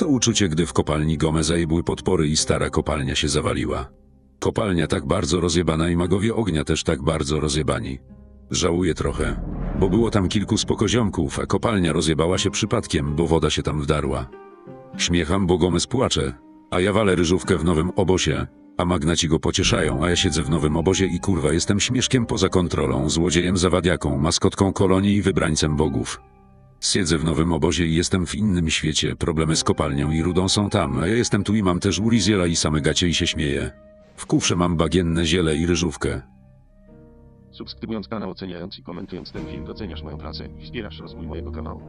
To uczucie, gdy w kopalni Gome zajebły podpory i stara kopalnia się zawaliła. Kopalnia tak bardzo rozjebana i magowie ognia też tak bardzo rozjebani. Żałuję trochę, bo było tam kilku spokoziomków, a kopalnia rozjebała się przypadkiem, bo woda się tam wdarła. Śmiecham, bo Gomez płacze, a ja walę ryżówkę w nowym obozie, a magnaci go pocieszają, a ja siedzę w nowym obozie i kurwa jestem śmieszkiem poza kontrolą, złodziejem zawadiaką, maskotką kolonii i wybrańcem bogów. Siedzę w nowym obozie i jestem w innym świecie, problemy z kopalnią i rudą są tam, a ja jestem tu i mam też uriziela i same gacie i się śmieję. W kufrze mam bagienne ziele i ryżówkę. Subskrybując kanał, oceniając i komentując ten film doceniasz moją pracę i wspierasz rozwój mojego kanału.